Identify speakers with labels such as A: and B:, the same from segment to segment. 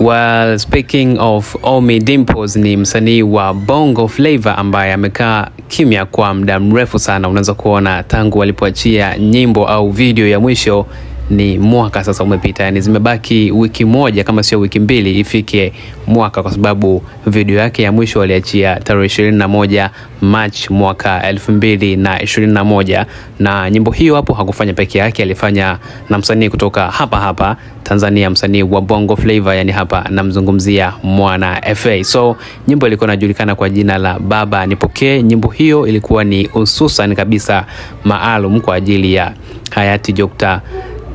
A: Well, speaking of Ommy Dimpoz ni msanii wa Bongo Flava ambaye amekaa kimya kwa muda mrefu sana. Unaweza kuona tangu walipoachia nyimbo au video ya mwisho ni mwaka sasa umepita, yani zimebaki wiki moja kama sio wiki mbili ifike mwaka, kwa sababu video yake ya mwisho aliachia tarehe ishirini na moja Machi mwaka elfu mbili na ishirini na moja na nyimbo hiyo hapo hakufanya peke yake, alifanya na msanii kutoka hapa hapa Tanzania, msanii wa Bongo Flava, yani hapa namzungumzia Mwana FA. So nyimbo ilikuwa inajulikana kwa jina la Baba Nipokee. Nyimbo hiyo ilikuwa ni hususan kabisa maalum kwa ajili ya hayati Dr.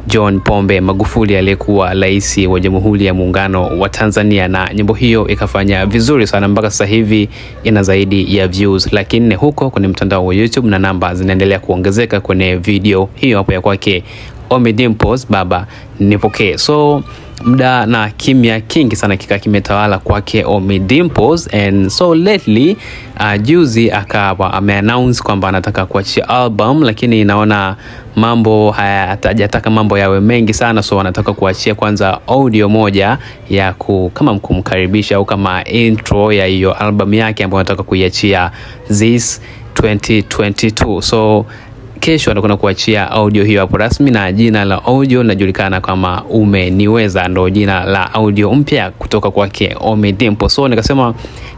A: John Pombe Magufuli aliyekuwa rais wa Jamhuri ya Muungano wa Tanzania, na nyimbo hiyo ikafanya vizuri sana mpaka sasa hivi ina zaidi ya views laki nne huko kwenye mtandao wa YouTube na namba zinaendelea kuongezeka kwenye video hiyo hapo ya kwake Ommy Dimpoz, Baba Nipokee. So muda na kimya kingi sana kika kimetawala kwake Ommy Dimpoz. And so lately uh, juzi akawa ameannounce kwamba anataka kuachia album, lakini inaona mambo hajataka mambo yawe mengi sana, so anataka kuachia kwanza audio moja ya ku, kama kumkaribisha au kama intro ya hiyo album yake ambayo anataka kuiachia this 2022 so kesho anakwenda kuachia audio hiyo hapo rasmi, na jina la audio linajulikana kama Umeniweza, ndo jina la audio mpya kutoka kwake Ommy. So nikasema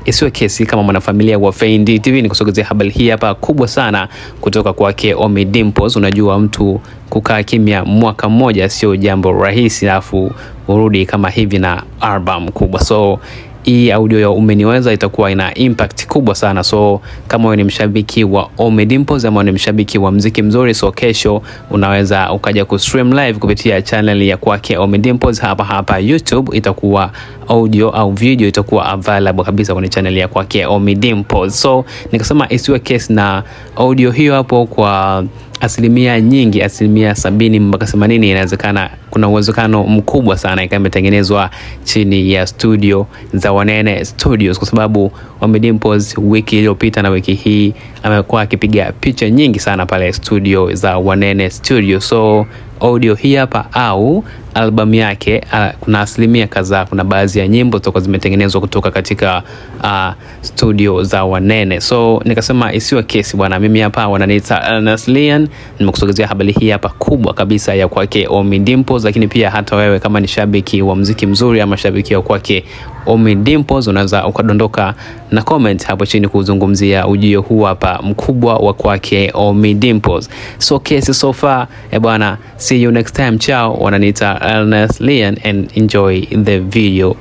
A: isiwe kesi kama mwanafamilia wa Fendi TV nikusogezea habari hii hapa kubwa sana kutoka kwake Ommy. Unajua mtu kukaa kimya mwaka mmoja sio jambo rahisi, alafu urudi kama hivi na album kubwa so hii audio ya Umeniweza itakuwa ina impact kubwa sana. So kama wewe ni mshabiki wa Ommy Dimpoz ama ni mshabiki wa mziki mzuri, so kesho unaweza ukaja ku stream live kupitia channel ya kwake Ommy Dimpoz hapa hapa YouTube. Itakuwa audio au video itakuwa available kabisa kwenye channel ya kwake Ommy Dimpoz. So nikasema isiwe case na audio hiyo hapo kwa asilimia nyingi, asilimia sabini mpaka themanini inawezekana, kuna uwezekano mkubwa sana ikawa imetengenezwa chini ya studio za Wanene Studios, kwa sababu wamedimpose wiki iliyopita na wiki hii amekuwa akipiga picha nyingi sana pale studio za Wanene Studio. So audio hii hapa au albamu yake uh, kuna asilimia kadhaa, kuna baadhi ya nyimbo toka zimetengenezwa kutoka katika uh, studio za Wanene. So nikasema isiwe kesi bwana, mimi hapa wananiita Ernest Lian, nimekusogezea habari hii hapa kubwa kabisa ya kwake Ommy Dimpoz, lakini pia hata wewe kama ni shabiki wa mziki mzuri ama shabiki wa kwake Ommy Dimpoz, unaweza ukadondoka na comment hapo chini kuzungumzia ujio huu hapa mkubwa wa kwake Omi Dimples. So kesi so far, e bwana, see you next time, Chao, Wananiita Ernest Lian and enjoy the video.